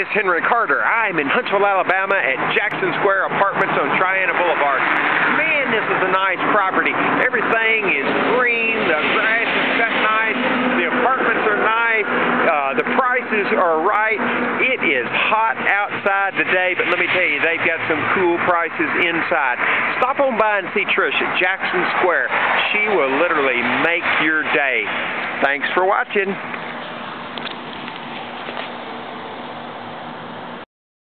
this is Henry Carter. I'm in Huntsville, Alabama at Jackson Square Apartments on Triana Boulevard. Man, this is a nice property. Everything is green. The grass is cut nice. The apartments are nice. Uh, the prices are right. It is hot outside today, but let me tell you, they've got some cool prices inside. Stop on by and see Trish at Jackson Square. She will literally make your day. Thanks for watching.